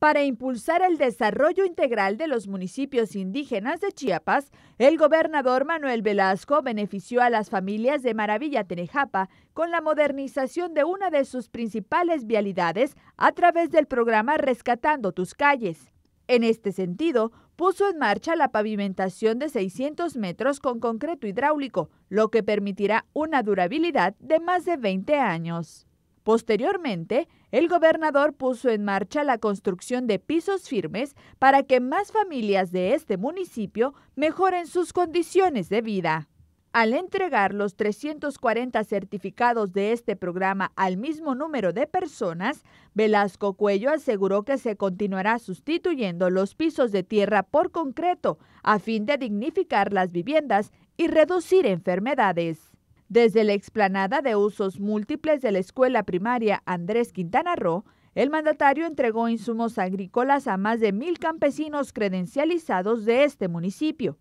Para impulsar el desarrollo integral de los municipios indígenas de Chiapas, el gobernador Manuel Velasco benefició a las familias de Maravilla Tenejapa con la modernización de una de sus principales vialidades a través del programa Rescatando tus calles. En este sentido, puso en marcha la pavimentación de 600 metros con concreto hidráulico, lo que permitirá una durabilidad de más de 20 años. Posteriormente, el gobernador puso en marcha la construcción de pisos firmes para que más familias de este municipio mejoren sus condiciones de vida. Al entregar los 340 certificados de este programa al mismo número de personas, Velasco Cuello aseguró que se continuará sustituyendo los pisos de tierra por concreto a fin de dignificar las viviendas y reducir enfermedades. Desde la explanada de usos múltiples de la escuela primaria Andrés Quintana Roo, el mandatario entregó insumos agrícolas a más de mil campesinos credencializados de este municipio.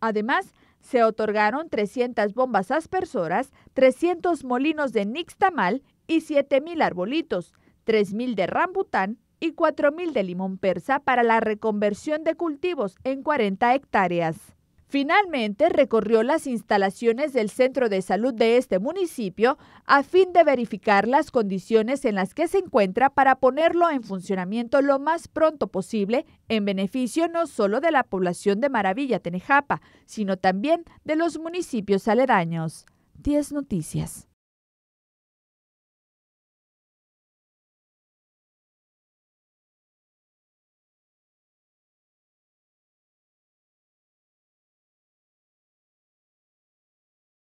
Además, se otorgaron 300 bombas aspersoras, 300 molinos de nixtamal y 7,000 arbolitos, 3,000 de rambután y 4,000 de limón persa para la reconversión de cultivos en 40 hectáreas. Finalmente recorrió las instalaciones del centro de salud de este municipio a fin de verificar las condiciones en las que se encuentra para ponerlo en funcionamiento lo más pronto posible en beneficio no solo de la población de Maravilla Tenejapa, sino también de los municipios aledaños. 10 Noticias.